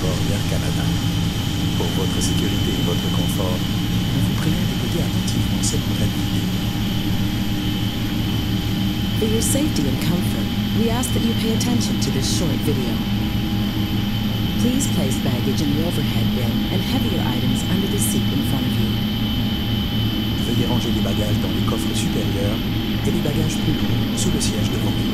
bord d'Air Canada. Pour votre sécurité et votre confort, nous vous prions d'écouter attentivement cette vidéo. For your safety and comfort, we ask that you pay attention to this short video. Please place baggage in the overhead bin and heavier items under the seat in front of you. Veuillez ranger les bagages dans les coffres supérieurs et les bagages plus lourds sous le siège devant vous.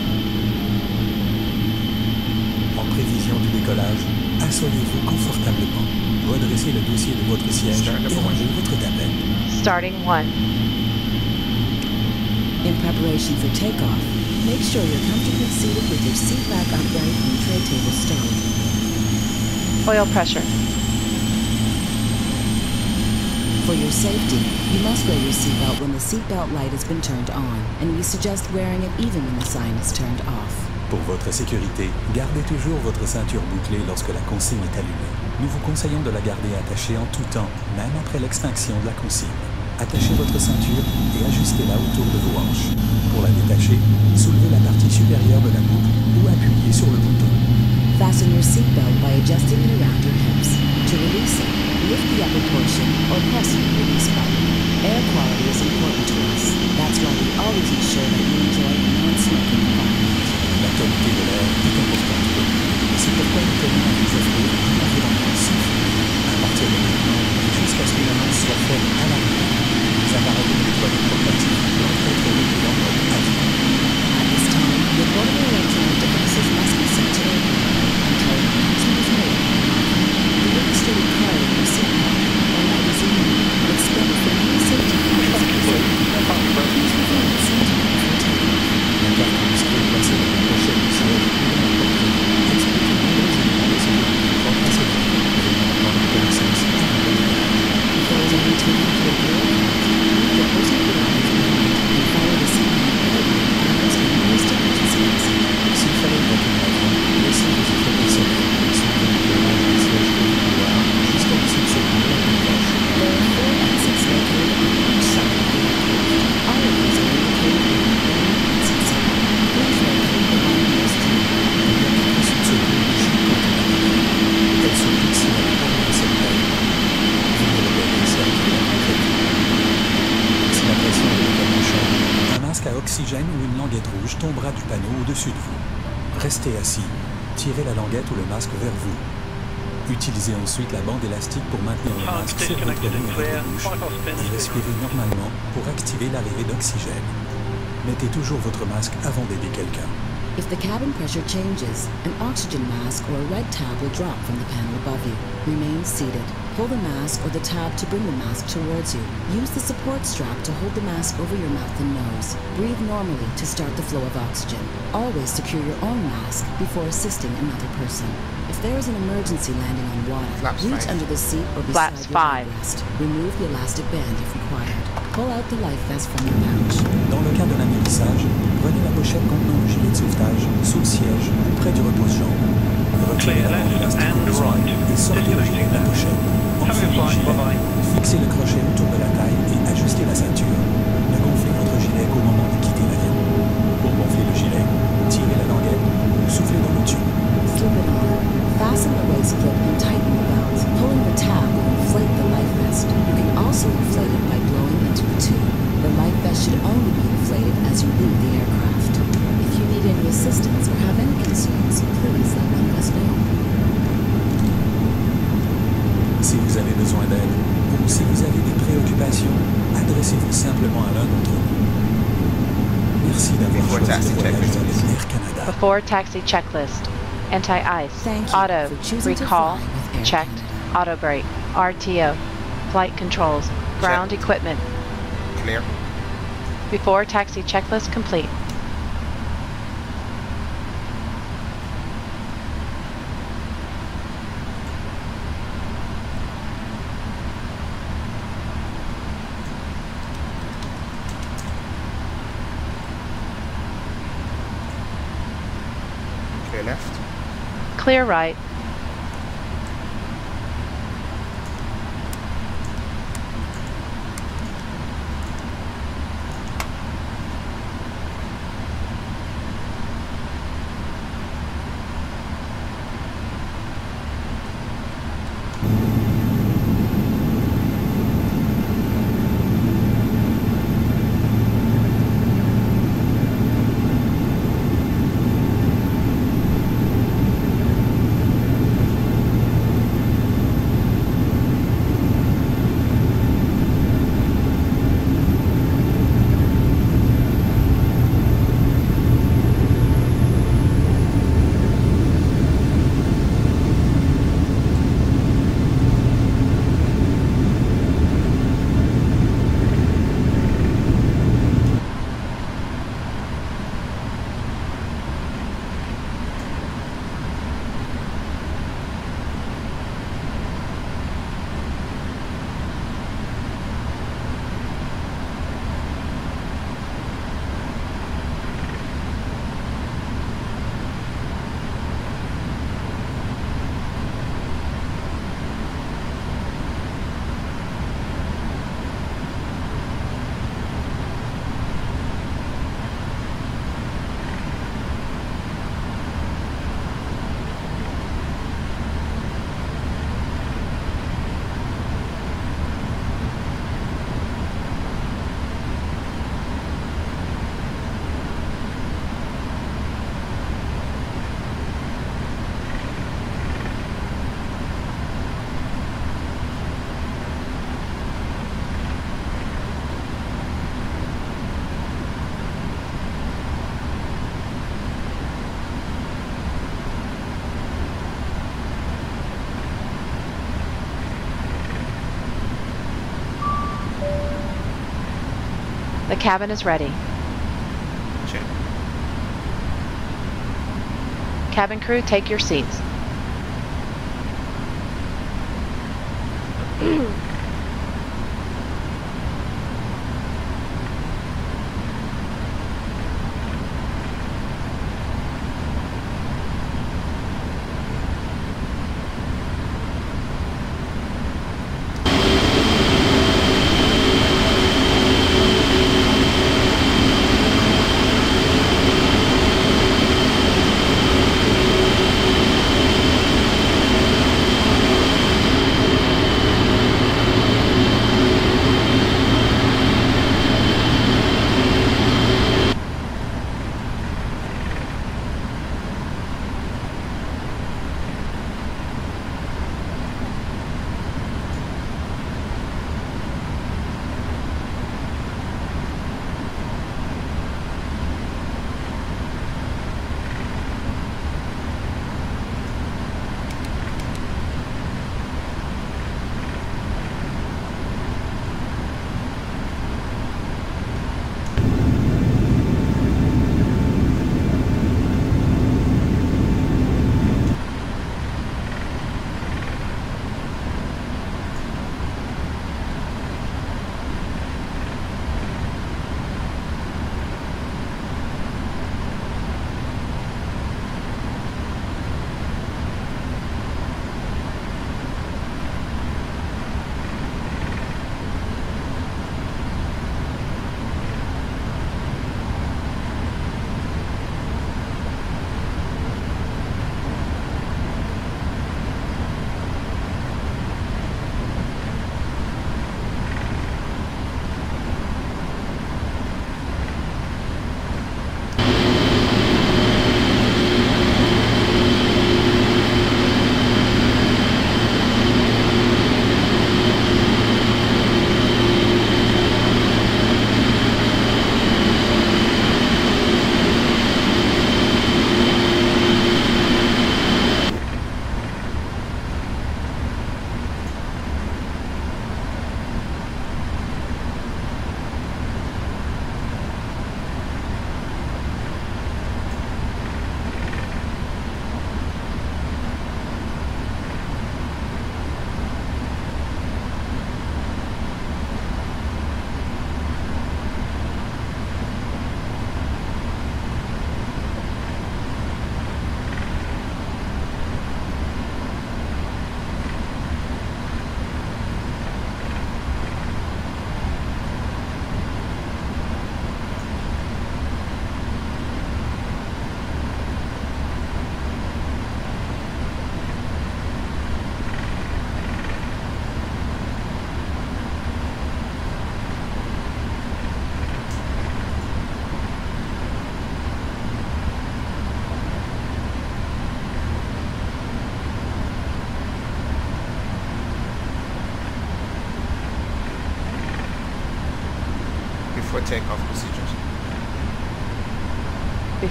En prévision du décollage, asseyez-vous confortablement, redressez le dossier de votre siège et rangez votre tablette. Starting one. In preparation for takeoff, make sure you're comfortably seated with your seat back upright and tray table stowed. Oil pressure. For your safety, you must wear your seatbelt when the seatbelt light has been turned on, and we suggest wearing it even when the sign is turned off. Pour votre sécurité, gardez toujours votre ceinture bouclée lorsque la consigne est allumée. Nous vous conseillons de la garder attachée en tout temps, même après l'extinction de la consigne. Attachez votre ceinture et ajustez-la autour de vos hanches. Pour la détacher, soulevez la partie supérieure de la boucle ou appuyez sur le bouton. Fasten your seatbelt by adjusting it around your hips. To release it, lift the upper portion or press the release button. Air quality is important to us. That's why we always ensure that you enjoy. Qualité de l'air est importante. C'est pourquoi nous tenons à vous offrir un environnement. À partir de maintenant, jusqu'à ce que l'annonce faite à l'arrivée, les appareils de nettoyage portatifs doivent être réglés en mode avion. Portable must be set to airplane mode until an announcement is made. The illustrated card in your seatbelt or magazine will explain for any safety purposes. Please refer to the center before takeoff. La carte illustrée placée dans la pochette du siège ou dans la porte explique les nombreux éléments de sécurité propres à cette avion. Veuillez en prendre connaissance avant le décollage. If there is a need to evacuate the aircraft, read the personal belongings manual and follow the seatbelt guidelines announced in most emergency exits. S'il fallait évacuer l'avion, laissez vos effets personnels, suivez le décollage du siège de couloir jusqu'à l'issue de secours la plus proche. There are four exits located on each side of the aircraft. All of these are indicated in the main exit sign. Please locate the one nearest you. Il y a quatre issues de secours ici pour tout l'appareil. Elles sont toutes signalées par une seule taille. Veuillez regarder celle qui est la plus près de vous. Si la pression de l'avion change, un masque à oxygène ou une languette rouge tombera du panneau au-dessus de vous. Restez assis. Tirez la languette ou le masque vers vous. Utilisez ensuite la bande élastique pour maintenir le masque sur votre bouche et respirez normalement pour activer l'arrivée d'oxygène. Mettez toujours votre masque avant d'aider quelqu'un. If the cabin pressure changes, an oxygen mask or a red tab will drop from the panel above you. Remain seated. Pull the mask or the tab to bring the mask towards you. Use the support strap to hold the mask over your mouth and nose. Breathe normally to start the flow of oxygen. Always secure your own mask before assisting another person. If there is an emergency landing on water, Flaps reach five. under the seat or beside Flaps your five. armrest. Remove the elastic band if required. Pull out the life vest from your pouch. Dans le cas d'un amérissage, prenez la pochette contenant le gilet de sauvetage sous le siège ou près du repose-jambe. Retirez Clear la bande left élastique and au besoin right. et sortez le gilet de la pochette. Enfilez le gilet, fixez le crochet autour de la taille et ajustez la ceinture. Fasten the clip and tighten the belt. Pulling the tab will inflate the life vest. You can also inflate it by blowing into the tube. The life vest should only be inflated as you leave the aircraft. If you need any assistance or have any concerns, please let one of us know. Si vous avez besoin d'aide ou si vous avez des préoccupations, adressez-vous simplement à l'un d'entre nous. Merci d'avoir Before choisi taxi de voyager checklist. avec Air Canada. Before taxi checklist. Anti-ice. Thank Auto. for choosing to Recall. fly with Air Checked. Canada. Auto brake. RTO. Flight controls. Ground Checked. equipment. Clear. Before taxi checklist complete. Clear left. Clear right. Cabin is ready. Check. Cabin crew, take your seats.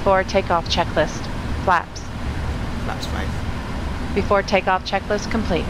Before takeoff checklist. Flaps. Flaps 5. Before takeoff checklist complete.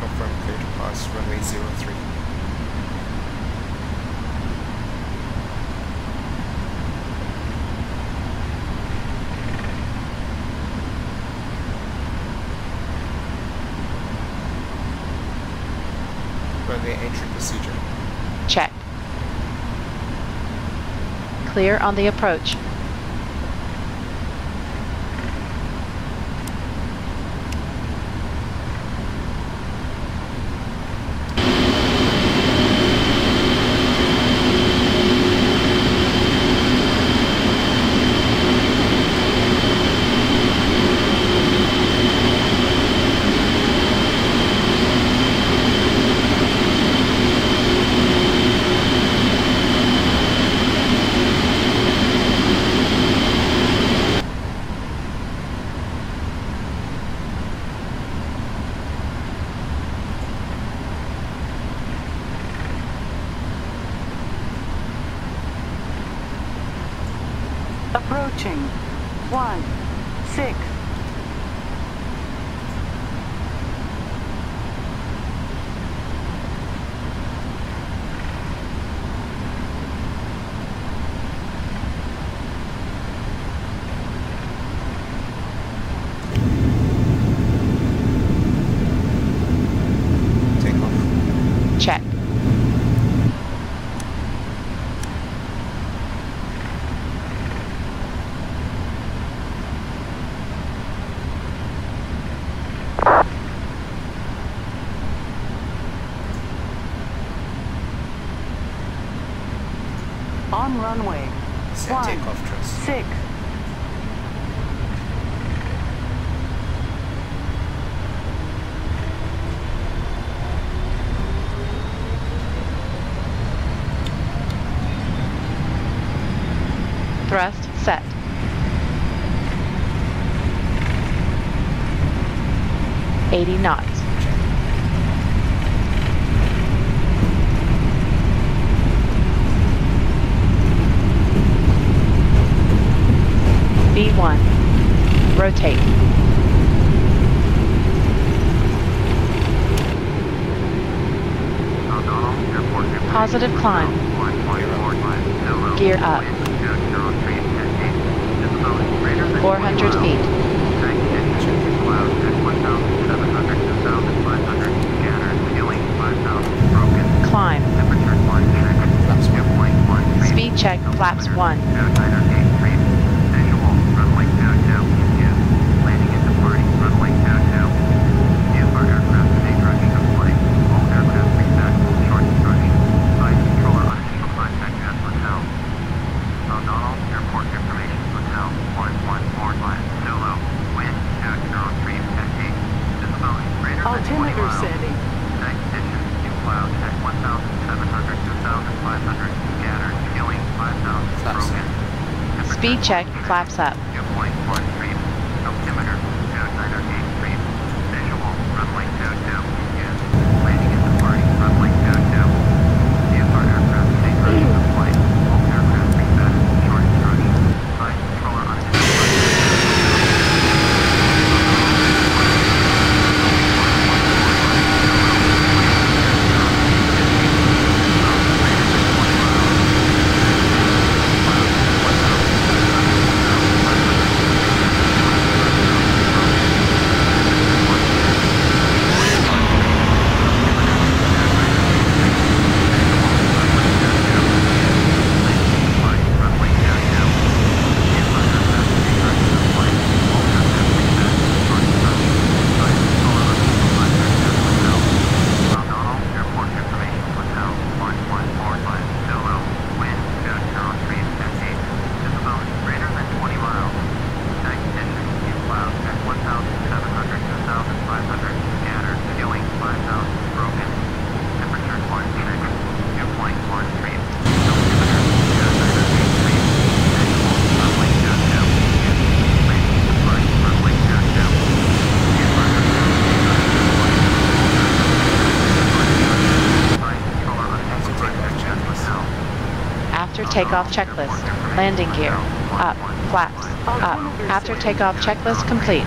Confirm clear to pass runway 03. Runway entry procedure. Check. Clear on the approach. On runway. Set One. takeoff thrust. Six. Thrust set. Eighty knots. One. Rotate. Positive climb. Gear up. 400 feet. Climb. Speed check flaps 1. Flaps up. Takeoff checklist. Landing gear. Up. Flaps. Up. After takeoff checklist complete.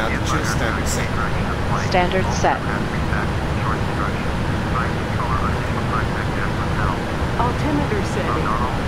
Transition altitude standard set. Standard set. Altimeter setting.